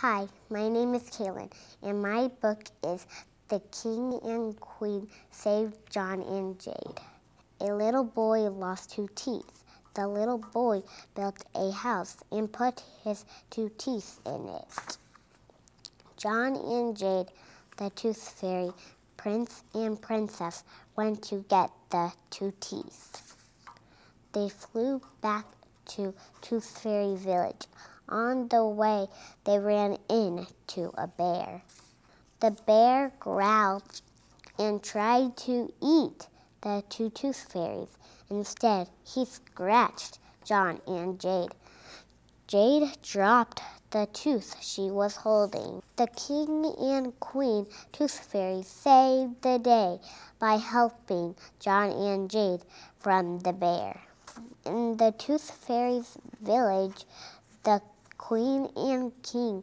Hi, my name is Katelyn, and my book is The King and Queen Saved Jon and Jade. A little boy lost two teeth. The little boy built a house and put his two teeth in it. Jon and Jade, the tooth fairy, prince and princess, went to get the two teeth. They flew back to Tooth Fairy Village. On the way, they ran into a bear. The bear growled and tried to eat the two tooth fairies. Instead, he scratched Jon and Jade. Jade dropped the tooth she was holding. The king and queen tooth fairies saved the day by helping Jon and Jade from the bear. In the tooth fairies village, the queen and king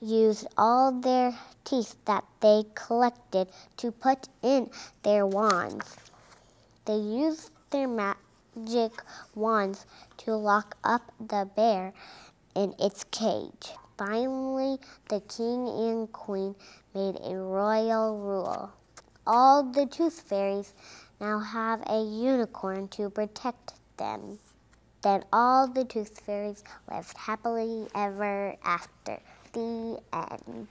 used all their teeth that they collected to put in their wands. They used their magic wands to lock up the bear in its cage. Finally, the king and queen made a royal rule. All the tooth fairies now have a unicorn to protect them. Then all the tooth fairies lived happily ever after. The end.